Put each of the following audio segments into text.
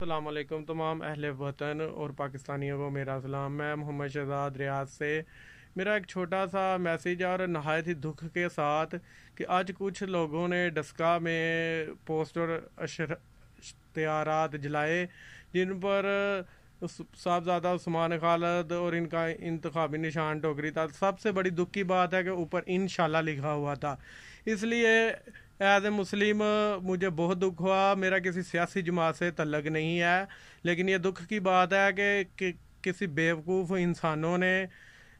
السلام علیکم تمام اہل وطن اور پاکستانیوں کو میرا سلام، میں محمد شہزاد ریاض سے۔ میرا ایک چھوٹا سا میسیج اور نہایت ہی دکھ کے ساتھ کہ آج کچھ لوگوں نے ڈسکا میں پوسٹر اشتہارات جلائے، جن پر صاحبزادہ عثمان خالد اور ان کا انتخابی نشان ٹوکری تھا۔ سب سے بڑی دکھ کی بات ہے کہ اوپر انشاءاللہ لکھا ہوا تھا۔ اس لیے ایز اے مسلم، مجھے بہت دکھ ہوا، میرا کسی سیاسی جماعت سے تعلق نہیں ہے، لیکن یہ دکھ کی بات ہے کہ کسی بیوقوف انسانوں نے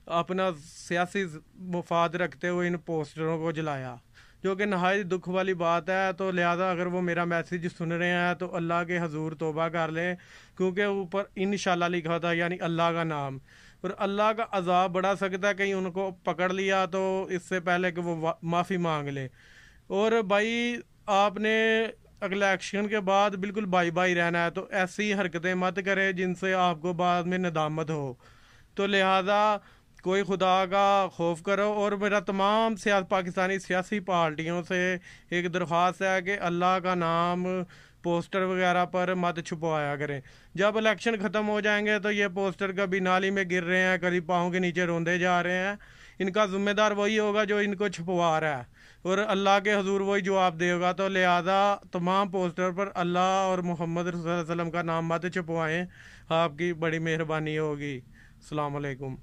اپنا سیاسی مفاد رکھتے ہوئے ان پوسٹروں کو جلایا۔ جو کہ نہایت دکھ والی بات ہے، تو لہٰذا اگر وہ میرا میسیج سن رہے ہیں، تو اللہ کے حضور توبہ کر لیں، کیونکہ اوپر انشاءاللہ لکھا تھا یعنی اللہ کا نام۔ اور اللہ کا عذاب بڑھا سکتا ہے، کہیں ان کو پکڑ لیا تو اس سے پہلے کہ وہ معافی مانگ لے۔ اور بھائی آپ نے اگلا ایکشن کے بعد بالکل بائی بائی رہنا ہے، تو ایسی حرکتیں مت کرے جن سے آپ کو بعد میں ندامت ہو۔ تو لہذا کوئی خدا کا خوف کرو اور میرا تمام سیاست پاکستانی سیاسی پارٹیوں سے ایک درخواست ہے کہ اللہ کا نام پوسٹر وغیرہ پر مت چھپوایا کریں۔ جب الیکشن ختم ہو جائیں گے تو یہ پوسٹر کبھی نالی میں گر رہے ہیں، کبھی پاؤں کے نیچے روندے جا رہے ہیں۔ ان کا ذمہ دار وہی ہوگا جو ان کو چھپوا رہا ہے۔ اور اللہ کے حضور وہی جواب دے گا تو لہذا تمام پوسٹر پر اللہ اور محمد رسول اللہ علیہ وسلم کا نام مت چھپوائیں۔ آپ کی بڑی مہربانی ہوگی۔ السلام علیکم۔